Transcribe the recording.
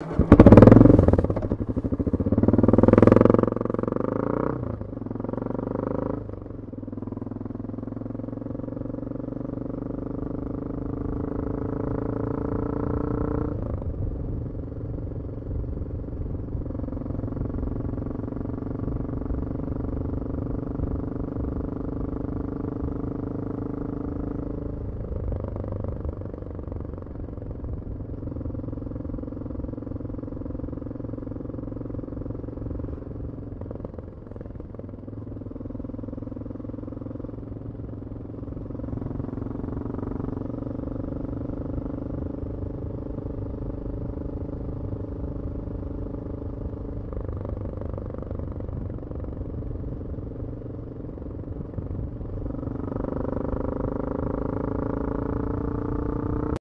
you.